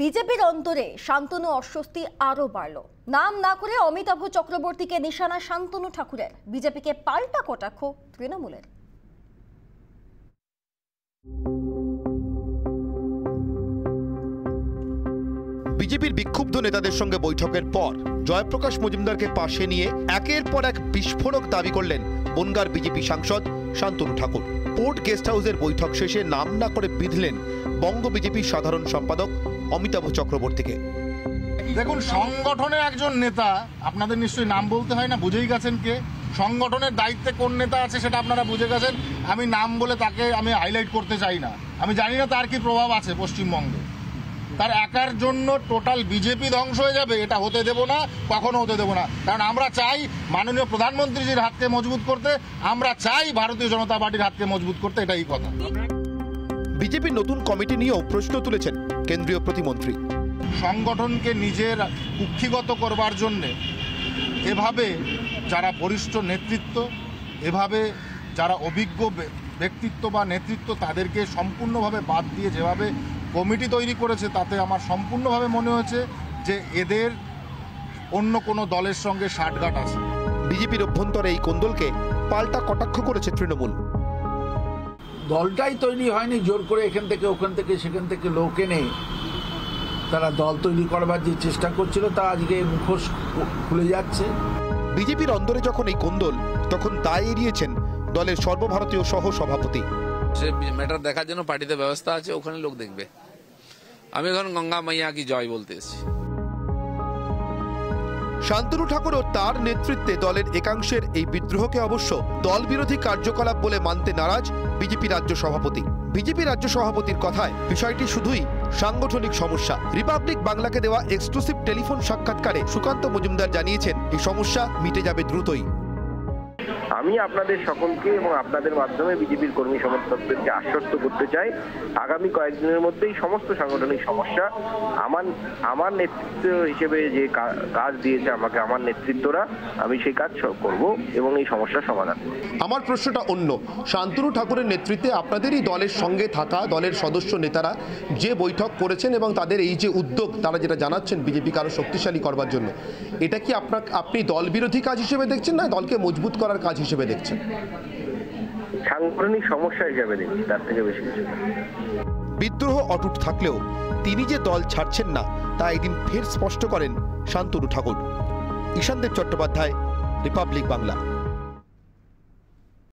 বিজেপির অন্তরে শান্তনু অস্বস্তি আরও বাড়ল। নাম না করে অমিতাভ চক্রবর্তীকে নিশানা শান্তনু ঠাকুরের। বিজেপিকে পাল্টা কটাক্ষ তৃণমূলের। বিজেপির বিক্ষুব্ধ নেতাদের সঙ্গে বৈঠকের পর জয়প্রকাশ মজুমদারকে পাশে নিয়ে একের পর এক বিস্ফোরক দাবি করলেন বনগার বিজেপি সাংসদ শান্তনু ঠাকুর। পোর্ট গেস্ট হাউসের বৈঠক শেষে নাম না করে বিঁধলেন বঙ্গ বিজেপির সাধারণ সম্পাদক অমিতাভ চক্রবর্তীকে। দেখুন সংগঠনের একজন নেতা আপনাদের নিশ্চয়ই নাম বলতে হয় না বুঝেই গেছেন কে? সংগঠনের দায়িত্বে কোন নেতা আছে সেটা আপনারা বুঝে গেছেন। আমি নাম বলে তাকে আমি হাইলাইট করতে চাই না। আমি জানি না তার কি প্রভাব আছে পশ্চিমবঙ্গে। তার একার জন্য টোটাল বিজেপি ধ্বংস হয়ে যাবে এটা হতে দেব না কখনো হতে দেব না। কারণ আমরা চাই মাননীয় প্রধানমন্ত্রীজির হাতকে মজবুত করতে আমরা চাই ভারতীয় জনতা পার্টির হাতকে মজবুত করতে এটাই কথা। বিজেপির নতুন কমিটি নিয়েও প্রশ্ন তুলেছেন। কেন্দ্রীয় প্রতিমন্ত্রী। সংগঠনকে নিজের কুক্ষিগত করবার জন্যে এভাবে যারা বরিষ্ঠ নেতৃত্ব এভাবে যারা অভিজ্ঞ ব্যক্তিত্ব বা নেতৃত্ব তাদেরকে সম্পূর্ণভাবে বাদ দিয়ে যেভাবে কমিটি তৈরি করেছে তাতে আমার সম্পূর্ণভাবে মনে হয়েছে যে এদের অন্য কোনো দলের সঙ্গে ষাটঘাট আছে। বিজেপির অভ্যন্তরে এই কোন্দলকে পাল্টা কটাক্ষ করেছে তৃণমূল। দলটাই তৈরি হয়নি জোর করে এখান থেকে ওখান থেকে সেখান থেকে লোক এনে তারা দল তৈরি করবার যে চেষ্টা করছিল তা আজকে মুখোশ খুলে যাচ্ছে। বিজেপির অন্দরে যখন এই কোন্দল তখন দায় এড়িয়েছেন দলের সর্বভারতীয় সহ সভাপতি সে ম্যাটার দেখার জন্য পার্টিতে ব্যবস্থা আছে ওখানে লোক দেখবে। আমি এখন গঙ্গা মাইয়া কি জয় বলতে এসেছি। শান্তনু ঠাকুরও তার নেতৃত্বে দলের একাংশের এই বিদ্রোহকে অবশ্য দলবিরোধী কার্যকলাপ বলে মানতে নারাজ বিজেপি রাজ্য সভাপতি। বিজেপি রাজ্য সভাপতির কথায় বিষয়টি শুধুই সাংগঠনিক সমস্যা। রিপাবলিক বাংলাকে দেওয়া এক্সক্লুসিভ টেলিফোন সাক্ষাৎকারে সুকান্ত মজুমদার জানিয়েছেন, এই সমস্যা মিটে যাবে দ্রুতই। আমি আপনাদের সকলকে এবং আপনাদের মাধ্যমে বিজেপির কর্মী সমর্থকদেরকে আশ্বস্ত করতে চাই। আগামী কয়েকদিনের মধ্যেই সমস্ত সাংগঠনিক সমস্যা আমার আমার নেতৃত্ব হিসেবে যে কাজ দিয়েছে আমাকে, আমার নেতৃত্বরা, আমি সেই কাজ করব এবং এই সমস্যার সমাধান আমার প্রশ্নটা অন্য। শান্তনু ঠাকুরের নেতৃত্বে আপনাদেরই দলের সঙ্গে থাকা, দলের সদস্য নেতারা যে বৈঠক করেছেন এবং তাদের এই যে উদ্যোগ, তারা যেটা জানাচ্ছেন বিজেপিকে আরও শক্তিশালী করবার জন্য, এটা কি আপনার আপনি দল বিরোধী কাজ হিসেবে দেখছেন না দলকে মজবুত করার কাজ হিসেবে দেখছেন? সাংগঠনিক সমস্যা হিসেবে দেখছি তার থেকে বেশি কিছু বিদ্রোহ অটুট থাকলেও তিনি যে দল ছাড়ছেন না তা একদিন ফের স্পষ্ট করেন শান্তনু ঠাকুর। ঈশানদেব চট্টোপাধ্যায় রিপাবলিক বাংলা।